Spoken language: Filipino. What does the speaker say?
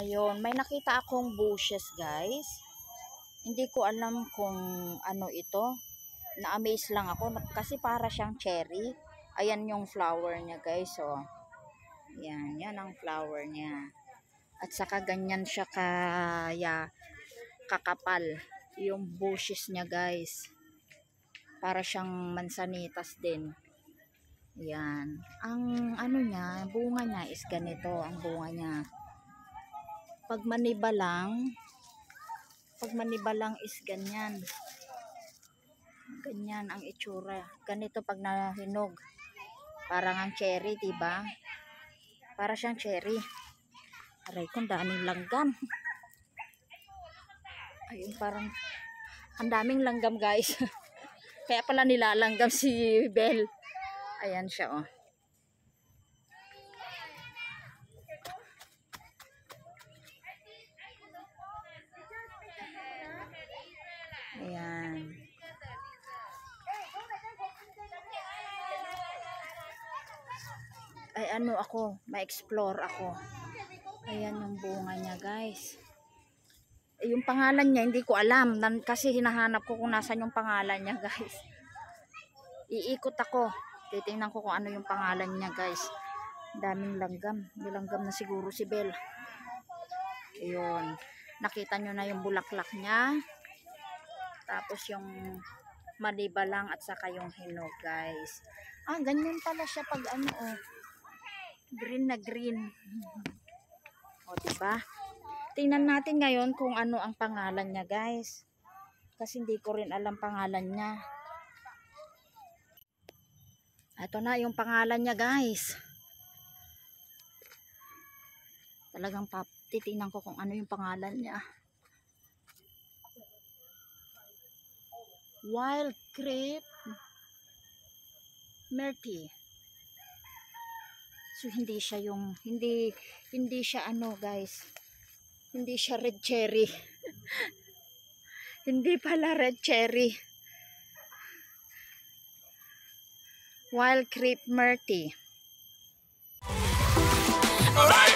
Ayun, may nakita akong bushes, guys. Hindi ko alam kung ano ito. Na-amaze lang ako kasi para siyang cherry. Ayan yung flower niya, guys. So, yan, yan ang flower niya. At saka ganyan siya kaya kakapal yung bushes niya, guys. Para siyang mansanitas din. Yan. Ang ano niya, bunga niya is ganito. Ang bunga niya pag maniba pag maniba is ganyan. Ganyan ang itsura. Ganito pag nahinog. Parang ang cherry, 'di? Para siyang cherry. Aray ko, ang daming langgam. Ayun, parang ang daming langgam, guys. Kaya pala nilalanggam si Belle. Ayan siya, oh. Ayan. Ay ano ako, ma-explore ako. Ayan yung bunga niya guys. Eh, yung pangalan niya hindi ko alam kasi hinahanap ko kung nasan yung pangalan niya guys. Iikot ako. Titingnan ko kung ano yung pangalan niya guys. Daming langgam. Nilanggam na siguro si Belle. Ayun. Nakita nyo na yung bulaklak niya. Tapos yung maliba lang at saka yung hinog, guys. Ah, ganyan pala siya pag ano, oh. Green na green. o, diba? Tingnan natin ngayon kung ano ang pangalan niya, guys. Kasi hindi ko rin alam pangalan niya. Ito na yung pangalan niya, guys. Talagang pap titingnan ko kung ano yung pangalan niya. Wild crepe myrtle. So hindi siya yung hindi hindi siya ano guys. Hindi siya red cherry. hindi pala red cherry. Wild crepe myrtle. Right